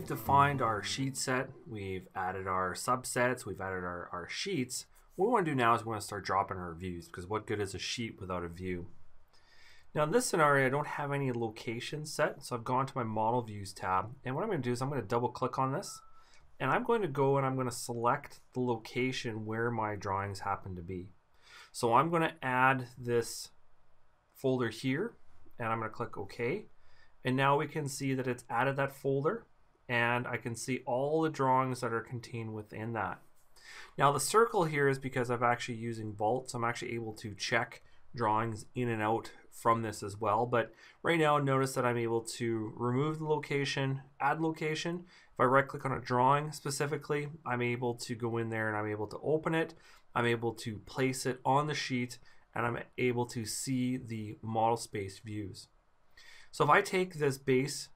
we've defined our sheet set, we've added our subsets, we've added our, our sheets, what we want to do now is we want to start dropping our views because what good is a sheet without a view? Now in this scenario, I don't have any location set, so I've gone to my model views tab. And what I'm going to do is I'm going to double click on this and I'm going to go and I'm going to select the location where my drawings happen to be. So I'm going to add this folder here and I'm going to click OK. And now we can see that it's added that folder and I can see all the drawings that are contained within that. Now the circle here is because I'm actually using Vault, so I'm actually able to check drawings in and out from this as well. But right now, notice that I'm able to remove the location, add location. If I right click on a drawing specifically, I'm able to go in there and I'm able to open it. I'm able to place it on the sheet and I'm able to see the model space views. So if I take this base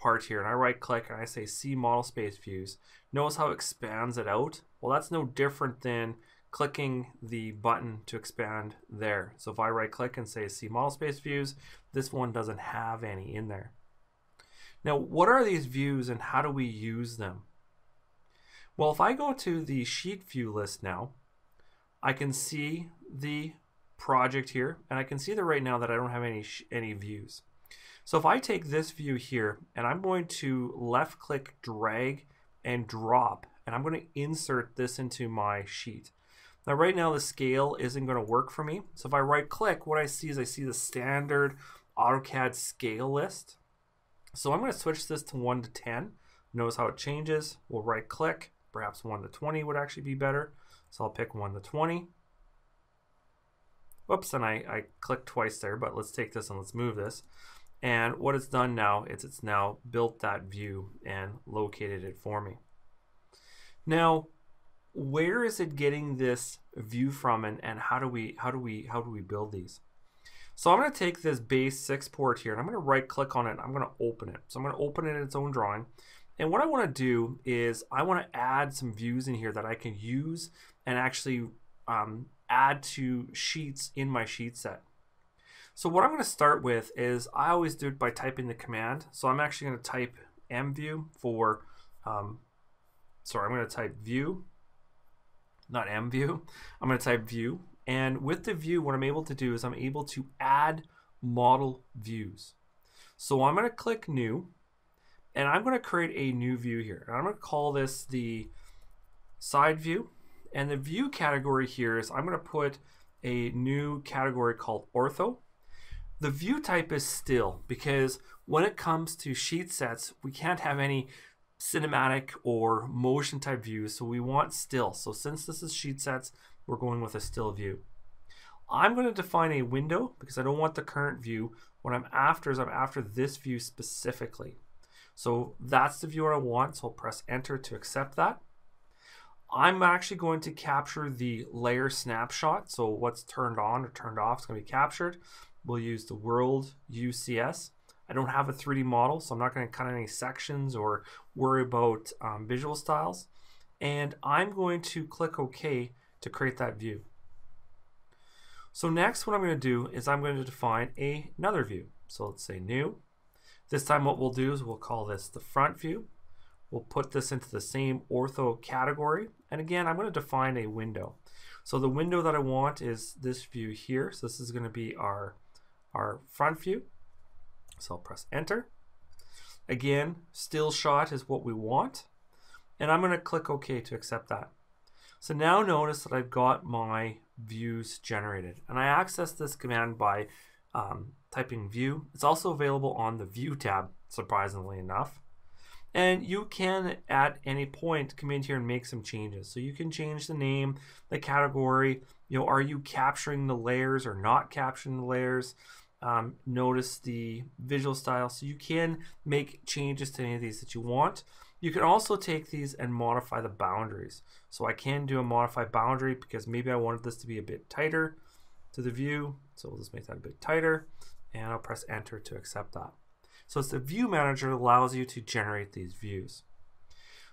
part here and I right click and I say see model space views, notice how it expands it out? Well, that's no different than clicking the button to expand there. So if I right click and say see model space views, this one doesn't have any in there. Now, what are these views and how do we use them? Well, if I go to the sheet view list now, I can see the project here and I can see that right now that I don't have any any views. So if I take this view here and I'm going to left click drag and drop and I'm going to insert this into my sheet. Now right now the scale isn't going to work for me. So if I right click, what I see is I see the standard AutoCAD scale list. So I'm going to switch this to 1 to 10. Notice how it changes. We'll right click. Perhaps 1 to 20 would actually be better. So I'll pick 1 to 20. Whoops, and I, I clicked twice there, but let's take this and let's move this. And what it's done now is it's now built that view and located it for me. Now, where is it getting this view from and, and how do we how do we how do we build these? So I'm going to take this base 6 port here and I'm going to right click on it I'm going to open it. So I'm going to open it in its own drawing. And what I want to do is I want to add some views in here that I can use and actually um, add to sheets in my sheet set. So what I'm going to start with is I always do it by typing the command. So I'm actually going to type mview for, um, sorry, I'm going to type view, not mview. I'm going to type view. And with the view, what I'm able to do is I'm able to add model views. So I'm going to click new and I'm going to create a new view here. And I'm going to call this the side view. And the view category here is I'm going to put a new category called ortho. The view type is still because when it comes to sheet sets, we can't have any cinematic or motion type views, so we want still. So since this is sheet sets, we're going with a still view. I'm going to define a window because I don't want the current view. What I'm after is I'm after this view specifically. So that's the view I want, so I'll press enter to accept that. I'm actually going to capture the layer snapshot. So what's turned on or turned off is going to be captured. We'll use the world UCS. I don't have a 3D model, so I'm not going to cut any sections or worry about um, visual styles. And I'm going to click OK to create that view. So next what I'm going to do is I'm going to define a, another view. So let's say new. This time what we'll do is we'll call this the front view. We'll put this into the same ortho category. And again, I'm going to define a window. So the window that I want is this view here. So this is going to be our our front view. So I'll press enter. Again, still shot is what we want. And I'm going to click OK to accept that. So now notice that I've got my views generated. And I access this command by um, typing view. It's also available on the view tab, surprisingly enough. And you can, at any point, come in here and make some changes. So you can change the name, the category, you know, are you capturing the layers or not capturing the layers? Um, notice the visual style. So you can make changes to any of these that you want. You can also take these and modify the boundaries. So I can do a modify boundary because maybe I wanted this to be a bit tighter to the view. So we'll just make that a bit tighter and I'll press enter to accept that. So it's the view manager that allows you to generate these views.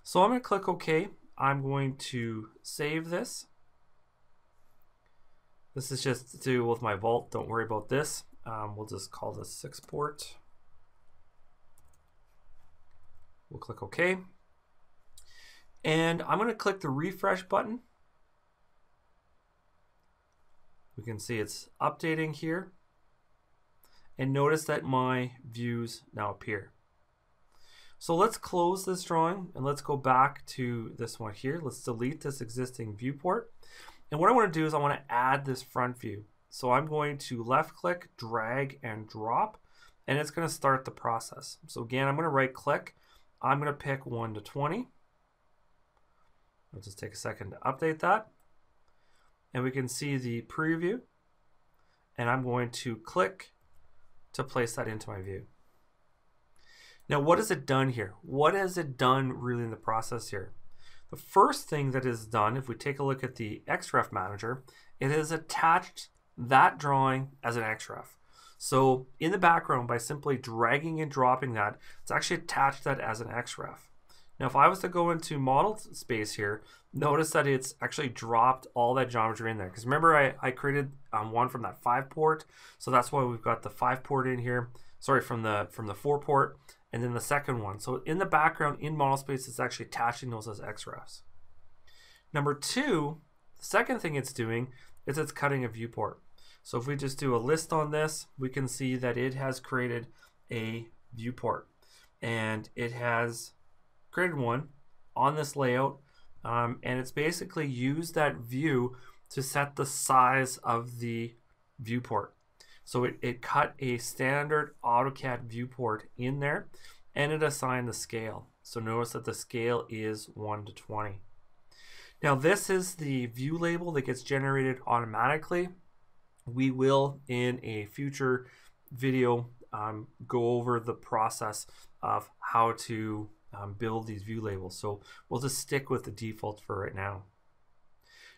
So I'm going to click OK. I'm going to save this. This is just to do with my vault. Don't worry about this. Um, we'll just call this six port. We'll click OK. And I'm going to click the refresh button. We can see it's updating here. And notice that my views now appear. So let's close this drawing and let's go back to this one here. Let's delete this existing viewport. And what I want to do is I want to add this front view. So I'm going to left click, drag and drop, and it's going to start the process. So again, I'm going to right click. I'm going to pick 1 to 20. I'll just take a second to update that. And we can see the preview. And I'm going to click to place that into my view. Now, what has it done here? What has it done really in the process here? The first thing that is done, if we take a look at the XREF manager, it has attached that drawing as an XREF. So in the background, by simply dragging and dropping that, it's actually attached that as an XREF. Now, if I was to go into model space here, notice that it's actually dropped all that geometry in there. Because remember, I, I created um, one from that five port. So that's why we've got the five port in here. Sorry, from the from the four port and then the second one. So in the background in model space, it's actually attaching those as XREFs. Number two, the second thing it's doing is it's cutting a viewport. So if we just do a list on this, we can see that it has created a viewport and it has created one on this layout um, and it's basically used that view to set the size of the viewport. So it, it cut a standard AutoCAD viewport in there and it assigned the scale. So notice that the scale is 1 to 20. Now this is the view label that gets generated automatically. We will in a future video um, go over the process of how to um, build these view labels. So we'll just stick with the defaults for right now.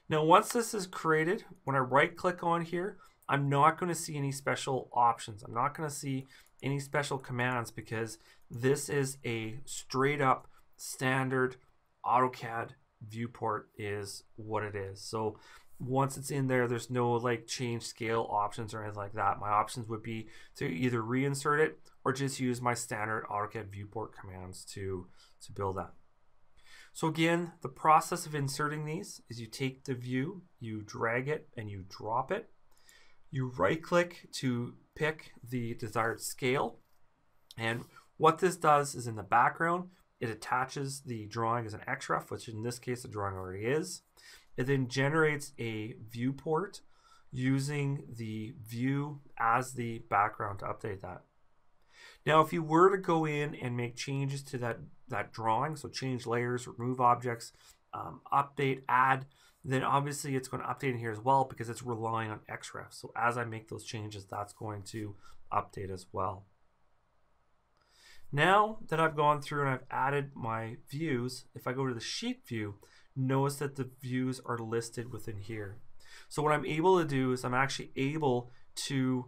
Now once this is created, when I right click on here, I'm not going to see any special options. I'm not going to see any special commands because this is a straight up standard AutoCAD viewport is what it is. So once it's in there, there's no like change scale options or anything like that. My options would be to either reinsert it or just use my standard AutoCAD viewport commands to, to build that. So again, the process of inserting these is you take the view, you drag it and you drop it. You right click to pick the desired scale. And what this does is in the background, it attaches the drawing as an XREF, which in this case the drawing already is. It then generates a viewport using the view as the background to update that. Now, if you were to go in and make changes to that, that drawing, so change layers, remove objects, um, update, add, then obviously it's going to update in here as well because it's relying on XREF. So as I make those changes, that's going to update as well. Now that I've gone through and I've added my views, if I go to the sheet view, notice that the views are listed within here. So what I'm able to do is I'm actually able to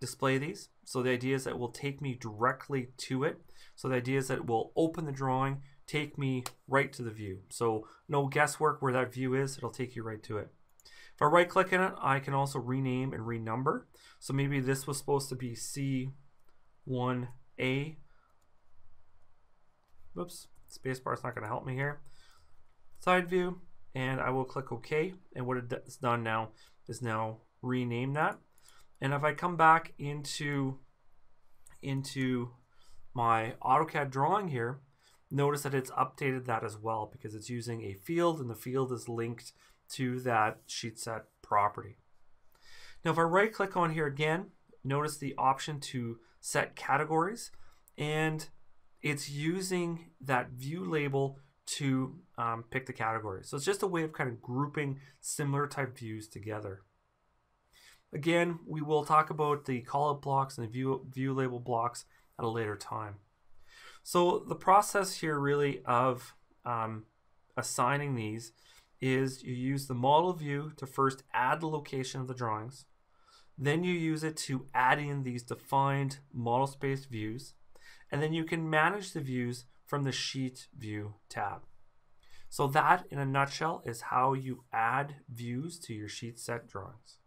display these. So the idea is that it will take me directly to it. So the idea is that it will open the drawing, take me right to the view. So no guesswork where that view is, it'll take you right to it. If I right click in it, I can also rename and renumber. So maybe this was supposed to be C1A. Whoops, spacebar is not going to help me here. Side view, and I will click OK. And what it's done now is now rename that. And if I come back into, into my AutoCAD drawing here, notice that it's updated that as well because it's using a field and the field is linked to that sheet set property. Now if I right click on here again, notice the option to set categories and it's using that view label to um, pick the category. So it's just a way of kind of grouping similar type views together. Again, we will talk about the callout blocks and the view, view label blocks at a later time. So the process here really of um, assigning these is you use the model view to first add the location of the drawings. Then you use it to add in these defined model space views. And then you can manage the views from the sheet view tab. So that in a nutshell is how you add views to your sheet set drawings.